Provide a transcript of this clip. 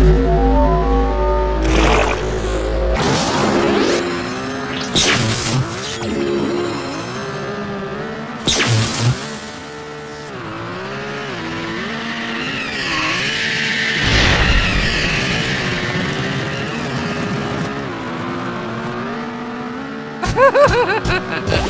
Ha ha ha ha ha!